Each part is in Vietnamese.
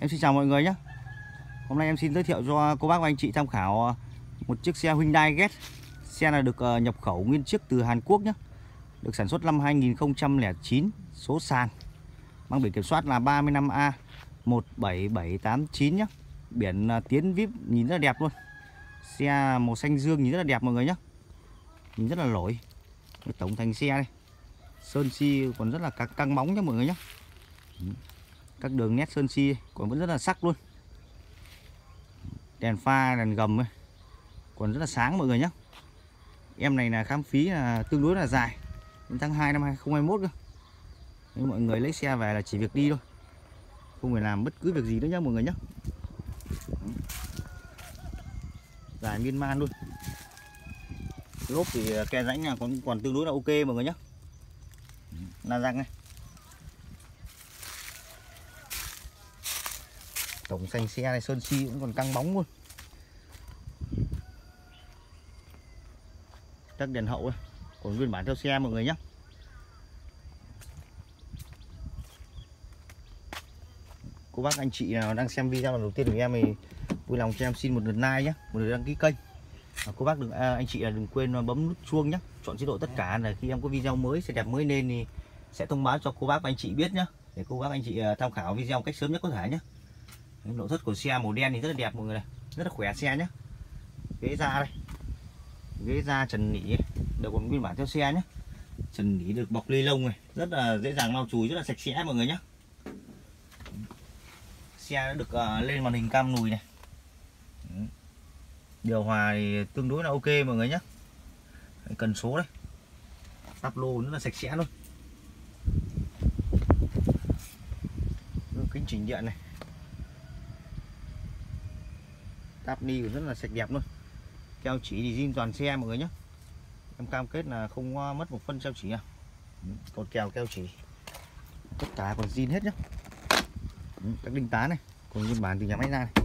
Em xin chào mọi người nhé. Hôm nay em xin giới thiệu cho cô bác và anh chị tham khảo ờ, một chiếc xe Hyundai Get. Xe này được ờ, nhập khẩu nguyên chiếc từ Hàn Quốc nhé. Được sản xuất năm 2009 Số sàn. Mang biển kiểm soát là 35A 17789 nhé. Biển ờ, tiến vip nhìn rất là đẹp luôn. Xe màu xanh dương nhìn rất là đẹp mọi người nhé. Nhìn rất là nổi Tổng thành xe đây. Sơn si còn rất là căng bóng nhé mọi người nhé các đường nét sơn si còn vẫn rất là sắc luôn. Đèn pha, đèn gầm ấy. còn rất là sáng mọi người nhé. Em này là khám phí là tương đối là dài, đến tháng 2 năm 2021 cơ. Nên mọi người lấy xe về là chỉ việc đi thôi, không phải làm bất cứ việc gì nữa nhé mọi người nhé. Dài miên man luôn. Lốp thì ke rãnh là còn còn tương đối là ok mọi người nhé. Là răng này. Tổng xanh xe này sơn si cũng còn căng bóng luôn. Các đèn hậu ấy. còn nguyên bản theo xe mọi người nhé cô bác anh chị nào đang xem video lần đầu tiên của em thì vui lòng cho em xin một lượt like nhé một lượt đăng ký kênh. À, cô bác đừng à, anh chị là đừng quên à, bấm nút chuông nhé chọn chế độ tất cả là khi em có video mới sẽ đẹp mới lên thì sẽ thông báo cho cô bác và anh chị biết nhé để cô bác anh chị à, tham khảo video cách sớm nhất có thể nhé nội thất của xe màu đen thì rất là đẹp mọi người này. Rất là khỏe xe nhé ghế da đây. Ghế da trần nỉ đều còn nguyên bản theo xe nhé trần nỉ được bọc ly lông này. Rất là dễ dàng lau chùi rất là sạch sẽ mọi người nhé xe đã được uh, lên màn hình cam nùi này. Điều hòa thì tương đối là ok mọi người nhé cần số đây. Tắp lô rất là sạch sẽ luôn. Kính chỉnh điện này. Táp ni rất là sạch đẹp luôn. Keo chỉ thì zin toàn xe mọi người nhé em cam kết là không à, mất một phân keo chỉ nào. còn kèo keo chỉ. Tất cả còn zin hết nhé ừ, các đinh tá này, còn nguyên bản từ nhà máy ra này.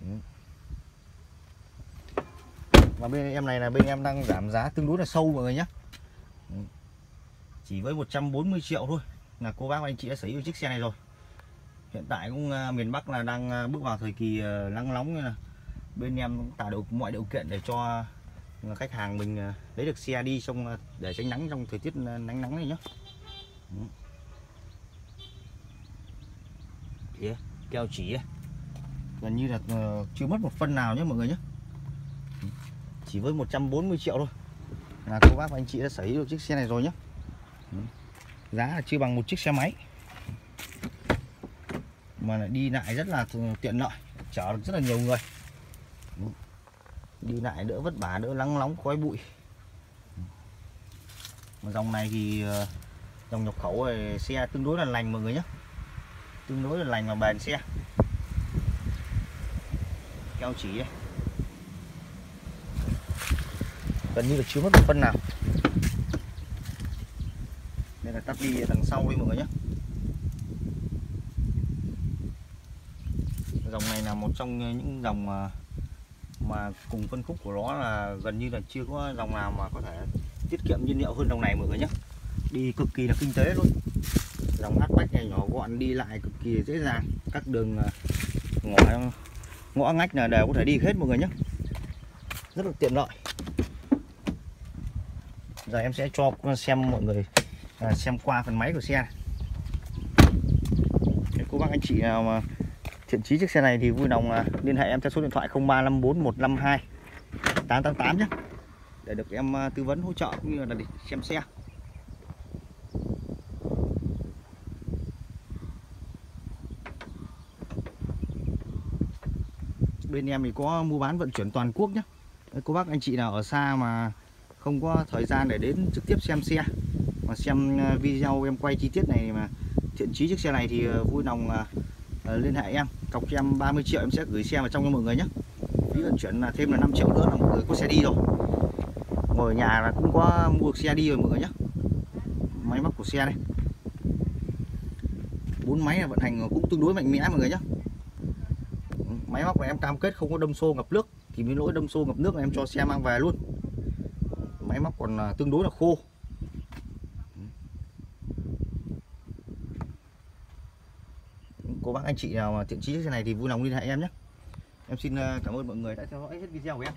Ừ. Và bên em này là bên em đang giảm giá tương đối là sâu mọi người nhé ừ. chỉ với 140 triệu thôi. Là cô bác anh chị đã sở hữu chiếc xe này rồi hiện tại cũng uh, miền Bắc là đang uh, bước vào thời kỳ uh, nắng nóng nên là bên em cũng tạo được mọi điều kiện để cho khách hàng mình lấy được xe đi trong để tránh nắng trong thời tiết nắng nắng này nhé yeah, keo chỉ gần như là ờ, chưa mất một phân nào nhé mọi người nhé chỉ với 140 triệu thôi. Là cô bác và anh chị đã sở hữu được chiếc xe này rồi nhé giá là chưa bằng một chiếc xe máy mà lại đi lại rất là tiện lợi, chở được rất là nhiều người. Đi lại đỡ vất vả, đỡ nắng nóng, khói bụi. Mà dòng này thì ờ, dòng nhập khẩu thì xe tương đối là lành mọi người nhé. Tương đối là lành và bền xe. Keo chỉ đây gần như là chưa mất một phân nào. Đây là tắt đi đằng sau đi mọi người nhé. Dòng này là một trong những dòng mà, mà cùng phân khúc của nó là gần như là chưa có dòng nào mà có thể tiết kiệm nhiên liệu hơn dòng này mọi người nhé. Đi cực kỳ là kinh tế luôn. Dòng hatchback này nhỏ gọn đi lại cực kỳ dễ dàng. Các đường ờ, ngõ ngõ ngách là đều có thể đi hết mọi người nhé. Rất là tiện lợi. Giờ em sẽ cho xem mọi người à, xem qua phần máy của xe này. cô bác anh chị nào mà thiện chí chiếc xe này thì vui lòng à, liên hệ em theo số điện thoại 0354 152 888 nhé để được em à, tư vấn hỗ trợ cũng như là để xem xe. Bên em thì có mua bán vận chuyển toàn quốc nhé cô bác, anh chị nào ở xa mà không có thời gian để đến trực tiếp xem xe, mà xem à, video em quay chi tiết này mà thiện chí chiếc xe này thì vui lòng Ờ, liên hệ em, cọc cho em 30 triệu em sẽ gửi xe vào trong cho mọi người nhé. Phí vận chuyển là thêm là 5 triệu nữa là mọi người có xe đi rồi. Ngồi ở nhà là cũng có mua được xe đi rồi mọi người nhé. Máy móc của xe đây. Bốn máy là vận hành cũng tương đối mạnh mẽ mọi người nhé. Máy móc của em cam kết không có đâm xô ngập nước, thì mới lỗi đâm xô ngập nước là em cho xe mang về luôn. Máy móc còn à, tương đối là khô. Cô bác anh chị nào mà thiện trí chiếc xe này thì vui lòng liên hệ em nhé. Em xin ờ, cảm ơn mọi người đã theo dõi hết video của em.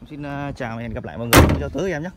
Em xin ờ, chào và hẹn gặp lại mọi người trong video tới em nhé.